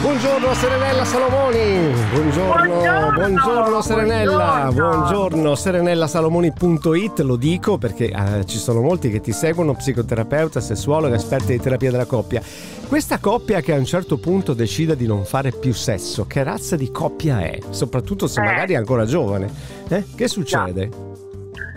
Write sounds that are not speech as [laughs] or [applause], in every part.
Buongiorno Serenella Salomoni. Buongiorno, buongiorno, buongiorno Serenella. Buongiorno. buongiorno serenellasalomoni.it. Lo dico perché eh, ci sono molti che ti seguono, psicoterapeuta, sessuologa, esperti di terapia della coppia. Questa coppia che a un certo punto decide di non fare più sesso, che razza di coppia è? Soprattutto se eh. magari è ancora giovane. Eh? Che succede?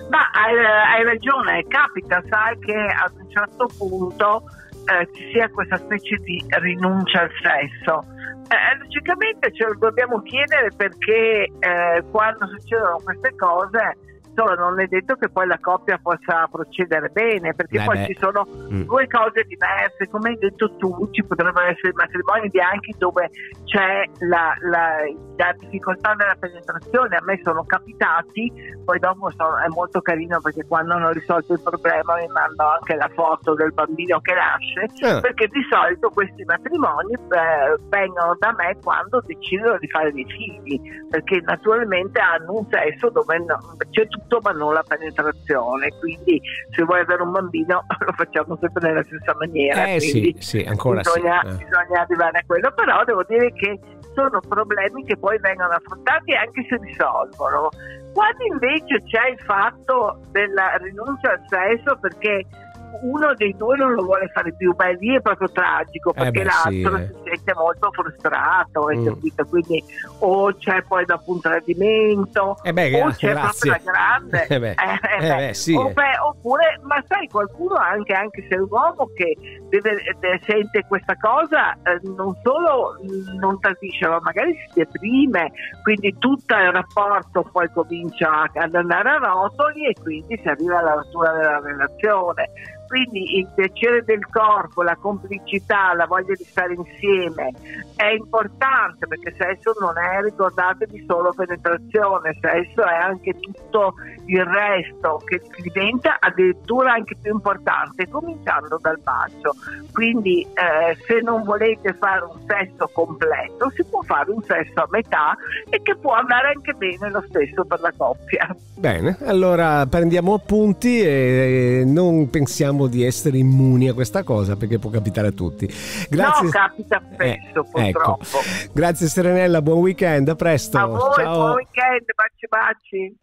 Ma hai, hai ragione, capita, sai che ad un certo punto eh, ci sia questa specie di rinuncia al sesso. Eh, logicamente ce lo dobbiamo chiedere perché eh, quando succedono queste cose insomma non è detto che poi la coppia possa procedere bene, perché beh, poi beh. ci sono mm. due cose diverse, come hai detto tu, ci potrebbero essere matrimoni bianchi dove c'è la, la, la difficoltà della penetrazione, a me sono capitati, poi dopo sono, è molto carino perché quando hanno risolto il problema mi mandano anche la foto del bambino che nasce, ah. perché di solito questi matrimoni eh, vengono da me quando decidono di fare dei figli, perché naturalmente hanno un sesso dove no, c'è tutto tutto ma non la penetrazione quindi se vuoi avere un bambino [laughs] lo facciamo sempre nella stessa maniera eh sì, sì ancora bisogna, sì. Eh. bisogna arrivare a quello però devo dire che sono problemi che poi vengono affrontati anche si risolvono quando invece c'è il fatto della rinuncia al sesso perché uno dei due non lo vuole fare più, beh lì è proprio tragico eh perché eh beh, l'altro sì, eh. si sente molto frustrato, mm. quindi o c'è poi dopo un tradimento eh beh, o c'è grazie. proprio la grande, [laughs] eh beh, eh, beh, sì, oppure, ma sai qualcuno anche, anche se è un uomo che deve, deve, sente questa cosa, non solo non tradisce ma magari si deprime, quindi tutto il rapporto poi comincia ad andare a rotoli e quindi si arriva alla rottura della relazione quindi il piacere del corpo, la complicità, la voglia di stare insieme è importante perché sesso non è, ricordatevi, solo penetrazione, sesso è anche tutto il resto che diventa addirittura anche più importante, cominciando dal bacio. Quindi eh, se non volete fare un sesso completo, si può fare un sesso a metà e che può andare anche bene lo stesso per la coppia. Bene, allora prendiamo appunti e non pensiamo pensiamo di essere immuni a questa cosa perché può capitare a tutti. Grazie. No, capita spesso eh, ecco. Grazie Serenella, buon weekend, a presto. A voi, Ciao. buon weekend, baci baci.